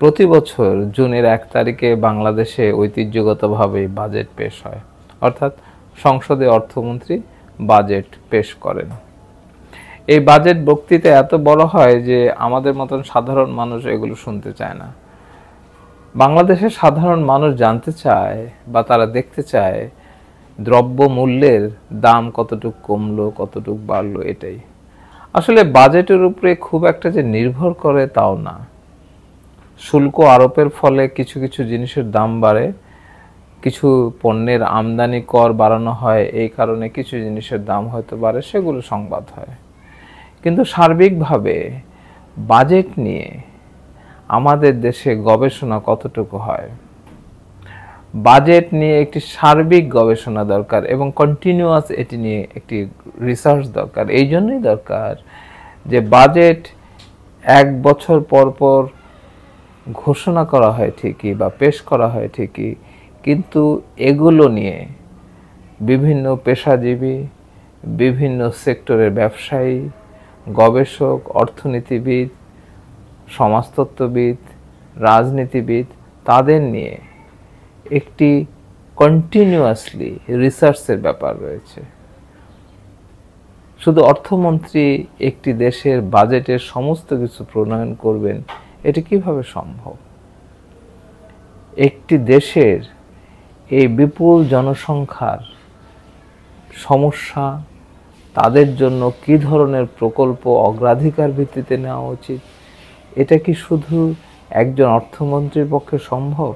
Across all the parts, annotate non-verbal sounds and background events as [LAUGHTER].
প্রতি বছর জুনের এক তারিখে বাংলাদেশে ঐতিহ্যগতভাবে বাজেট পেশ হয়। অর্থাৎ সংসদে অর্থমন্ত্রী বাজেট পেশ করেন। এই বাজেট বক্তৃতা এত বড় হয় যে আমাদের মতন সাধারণ মানুষ এগুলো শুনতে চায় না। বাংলাদেশের সাধারণ মানুষ জানতে চায় বা তারা দেখতে চায় দ্রব্য মূল্যের দাম কতটুকু কমলো, কতটুকু বাড়লো এটাই। আসলে বাজেটের উপরে খুব একটা যে নির্ভর করে তাও না। শুল্ক আরোপের ফলে কিছু কিছু জিনিসের দাম বাড়ে। কিছু পণ্যের আমদানি কর বাড়ানো হয়, এই কারণে কিছু জিনিসের দাম হয়তো বাড়ে, সেগুলো সংবাদ হয়। কিন্তু সার্বিকভাবে বাজেট নিয়ে আমাদের দেশে গবেষণা কতটুকু হয়? বাজেট নিয়ে একটি সার্বিক গবেষণা দরকার এবং কন্টিনিউয়াস এটি নিয়ে একটি রিসার্চ দরকার। এই জন্যই দরকার যে বাজেট এক বছর পর পর ঘোষণা করা হয় ঠিকই বা পেশ করা হয় ঠিকই, কিন্তু এগুলো নিয়ে বিভিন্ন পেশাজীবী, বিভিন্ন সেক্টরের ব্যবসায়ী, গবেষক, অর্থনীতিবিদ, সমাজতত্ত্ববিদ, রাজনীতিবিদ, তাদের নিয়ে একটি কন্টিনিউয়াসলি রিসার্চের ব্যাপার রয়েছে। শুধু অর্থমন্ত্রী একটি দেশের বাজেটের সমস্ত কিছু প্রণয়ন করবেন এটি কীভাবে সম্ভব? একটি দেশের এই বিপুল জনসংখ্যার সমস্যা, তাদের জন্য কি ধরনের প্রকল্প অগ্রাধিকার ভিত্তিতে নেওয়া উচিত? এটা কি শুধু একজন অর্থমন্ত্রীর পক্ষে সম্ভব?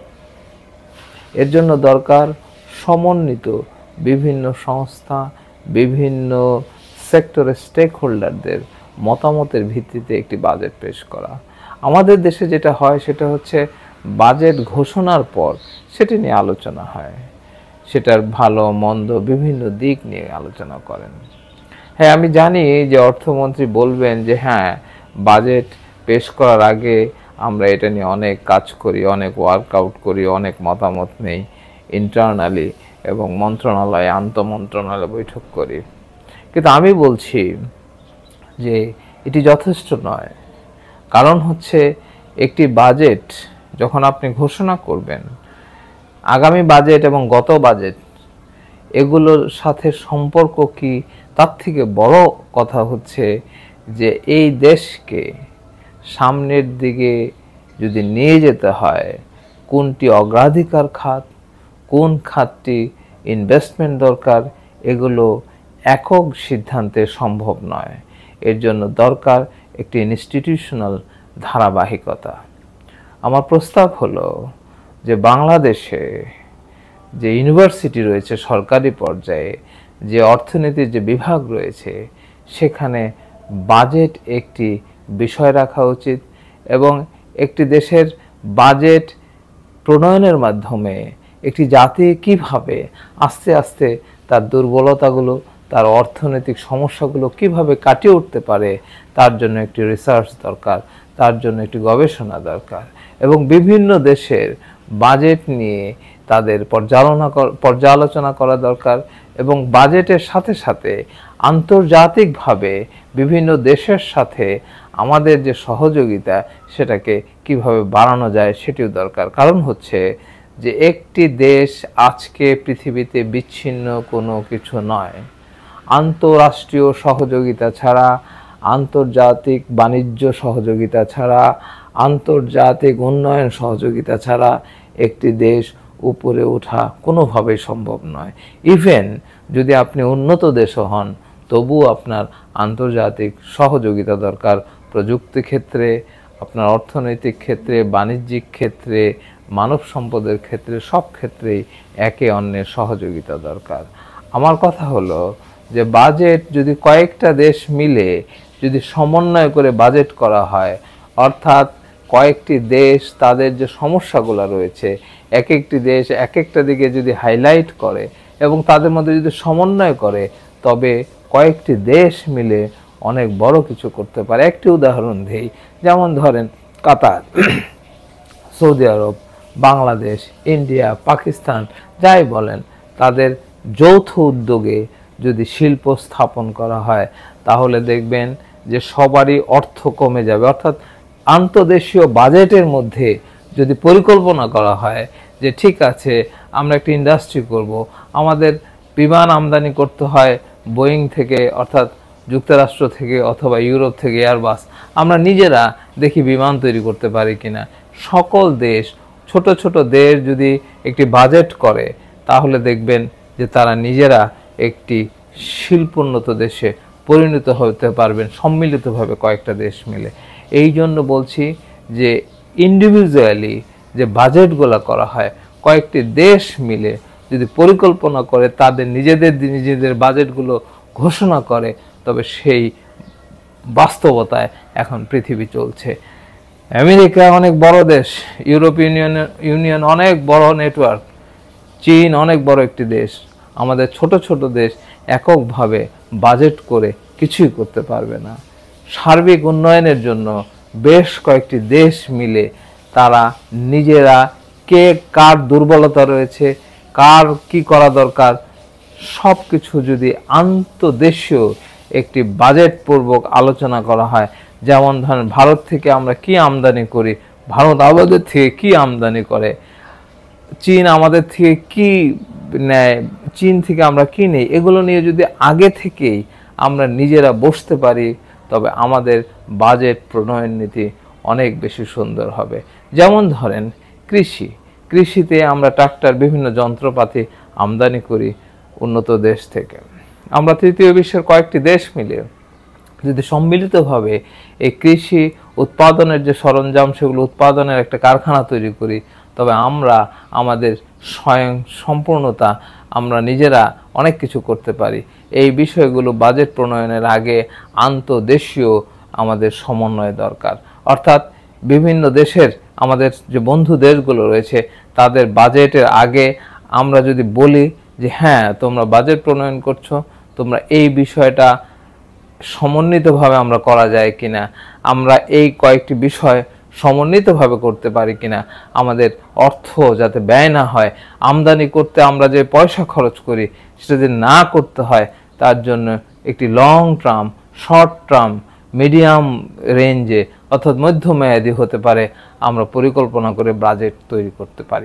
এর জন্য দরকার সমন্বিত বিভিন্ন সংস্থা, বিভিন্ন সেক্টরের স্টেক হোল্ডারদের মতামতের ভিত্তিতে একটি বাজেট পেশ করা। আমাদের দেশে যেটা হয় সেটা হচ্ছে বাজেট ঘোষণার পর সেটি নিয়ে আলোচনা হয়। সেটার ভালো, মন্দ বিভিন্ন দিক নিয়ে আলোচনা করেন। হ্যাঁ আমি জানি যে অর্থমন্ত্রী বলবেন যে হ্যাঁ বাজেট পেশ করার আগে আমরা এটা নিয়ে অনেক কাজ করি, অনেক ওয়ার্কআউট করি, অনেক মতামত নেই ইন্টারনালি এবং মন্ত্রণালয়ে, আন্তঃমন্ত্রণালয়ে বৈঠক করি। কিন্তু আমি বলছি যে, এটি যথেষ্ট নয়। কারণ হচ্ছে একটি বাজেট যখন আপনি ঘোষণা করবেন, আগামী বাজেট এবং গত বাজেট, এগুলোর সাথে সম্পর্ক কি? তার থেকে বড় কথা হচ্ছে যে এই দেশকে সামনের দিকে যদি নিয়ে যেতে হয়, কোনটি অগ্রাধিকার খাত, কোন খাতটি ইনভেস্টমেন্ট দরকার, এগুলো একক সিদ্ধান্তে সম্ভব নয়। এর জন্য দরকার একটি ইনস্টিটিউশনাল ধারাবাহিকতা। আমার প্রস্তাব হলো যে বাংলাদেশে যে ইউনিভার্সিটি রয়েছে সরকারি পর্যায়ে, যে অর্থনীতির যে বিভাগ রয়েছে, সেখানে বাজেট একটি বিষয় রাখা উচিত এবং একটি দেশের বাজেট প্রণয়নের মাধ্যমে একটি জাতি কীভাবে আস্তে আস্তে তার দুর্বলতাগুলো তার অর্থনৈতিক সমস্যাগুলো কীভাবে কাটিয়ে উঠতে পারে, তার জন্য একটি রিসার্চ দরকার, তার জন্য একটি গবেষণা দরকার এবং বিভিন্ন দেশের বাজেট নিয়ে তাদের পর্যালোচনা পর্যালোচনা করা দরকার এবং বাজেটের সাথে সাথে আন্তর্জাতিকভাবে বিভিন্ন দেশের সাথে আমাদের যে সহযোগিতা সেটাকে কীভাবে বাড়ানো যায় সেটিও দরকার। কারণ হচ্ছে যে একটি দেশ আজকে পৃথিবীতে বিচ্ছিন্ন কোনো কিছু নয়। আন্তরাষ্ট্রীয় সহযোগিতা ছাড়া, আন্তর্জাতিক বাণিজ্য সহযোগিতা ছাড়া, আন্তর্জাতিক উন্নয়ন সহযোগিতা ছাড়া একটি দেশ উপরে ওঠা কোনোভাবেই সম্ভব নয়। ইভেন যদি আপনি উন্নত দেশও হন, তবুও আপনার আন্তর্জাতিক সহযোগিতা দরকার। প্রযুক্তি ক্ষেত্রে, আপনার অর্থনৈতিক ক্ষেত্রে, বাণিজ্যিক ক্ষেত্রে, মানব সম্পদের ক্ষেত্রে, সব ক্ষেত্রেই একে অন্যের সহযোগিতা দরকার। আমার কথা হলো যে বাজেট যদি কয়েকটা দেশ মিলে যদি সমন্বয় করে বাজেট করা হয়, অর্থাৎ কয়েকটি দেশ তাদের যে সমস্যাগুলো রয়েছে এক একটি দেশ এক একটা দিকে যদি হাইলাইট করে এবং তাদের মধ্যে যদি সমন্বয় করে, তবে কয়েকটি দেশ মিলে অনেক বড় কিছু করতে পারে। একটি উদাহরণ দেই, যেমন ধরেন Qatar, [CLEARS THROAT] Saudi Arab, Bangladesh, India, Pakistan, যাই বলেন, তাদের যৌথ উদ্যোগে যদি শিল্প স্থাপন করা হয়, তাহলে দেখবেন যে সবারই অর্থ কমে যাবে। অর্থাৎ আন্তদেশীয় বাজেটের মধ্যে যদি পরিকল্পনা করা হয় যে ঠিক আছে, আমরা একটি ইন্ডাস্ট্রি করব, আমাদের বিমান আমদানি করতে হয় বোয়িং থেকে, অর্থাৎ যুক্তরাষ্ট্র থেকে অথবা ইউরোপ থেকে এয়ারবাস আমরা নিজেরা দেখি বিমান তৈরি করতে পারি কিনা। সকল দেশ, ছোট ছোট দেশ যদি একটি বাজেট করে, তাহলে দেখবেন যে তারা নিজেরা একটি শিল্পোন্নত দেশে পরিণত হতে পারবেন, সম্মিলিতভাবে কয়েকটা দেশ মিলে। এই জন্য বলছি যে ইন্ডিভিজুয়ালি যে বাজেটগুলো করা হয়, কয়েকটি দেশ মিলে যদি পরিকল্পনা করে, তাদের নিজেদের নিজেদের বাজেটগুলো ঘোষণা করে, তবে সেই বাস্তবতায় এখন পৃথিবী চলছে। আমেরিকা অনেক বড় দেশ ইউরোপিয়ান ইউনিয়ন অনেক বড় নেটওয়ার্ক চীন অনেক বড় একটি দেশ। আমাদের ছোট ছোট দেশ এককভাবে বাজেট করে কিছুই করতে পারবে না। সার্বিক উন্নয়নের জন্য বেশ কয়েকটি দেশ মিলে তারা নিজেরা কে কার দুর্বলতা রয়েছে, কার কি করা দরকার সব কিছু যদি আন্তদেশীয় একটি বাজেট পূর্বক আলোচনা করা হয়, যেমন ধরেন ভারত থেকে আমরা কি আমদানি করি, ভারত আমাদের থেকে কি আমদানি করে, চীন আমাদের থেকে কি নেয় চীন থেকে আমরা কি নেই এগুলো নিয়ে যদি আগে থেকেই আমরা নিজেরা বসতে পারি, তবে আমাদের বাজেট প্রণয়ন নীতি অনেক বেশি সুন্দর হবে। যেমন ধরেন, কৃষি। কৃষিতে আমরা ট্রাক্টর, বিভিন্ন যন্ত্রপাতি আমদানি করি উন্নত দেশ থেকে। আমরা তৃতীয় বিশ্বের কয়েকটি দেশ মিলে যদি সম্মিলিতভাবে এই কৃষি উৎপাদনের যে সরঞ্জাম, সেগুলো উৎপাদনের একটা কারখানা তৈরি করি, তবে আমরা আমাদের স্বয়ং সম্পূর্ণতা আমরা নিজেরা অনেক কিছু করতে পারি। এই বিষয়গুলো বাজেট প্রণয়নের আগে আন্তদেশীয় আমাদের সমন্বয় দরকার। অর্থাৎ বিভিন্ন দেশের আমাদের যে বন্ধু দেশগুলো রয়েছে, তাদের বাজেটের আগে আমরা যদি বলি যে হ্যাঁ তোমরা বাজেট প্রণয়ন করছ, তোমরা এই বিষয়টা সমন্বিতভাবে আমরা করা যায় কিনা? আমরা এই কয়েকটি বিষয় সমন্বিতভাবে করতে পারি কিনা, আমাদের অর্থ যাতে ব্যয় না হয়, আমদানি করতে আমরা যে পয়সা খরচ করি সেটা যদি না করতে হয়, তার জন্য একটি long term short term medium রেঞ্জে অর্থাৎ মধ্যমেয়াদী হতে পারে, আমরা পরিকল্পনা করে বাজেট তৈরি করতে পারি।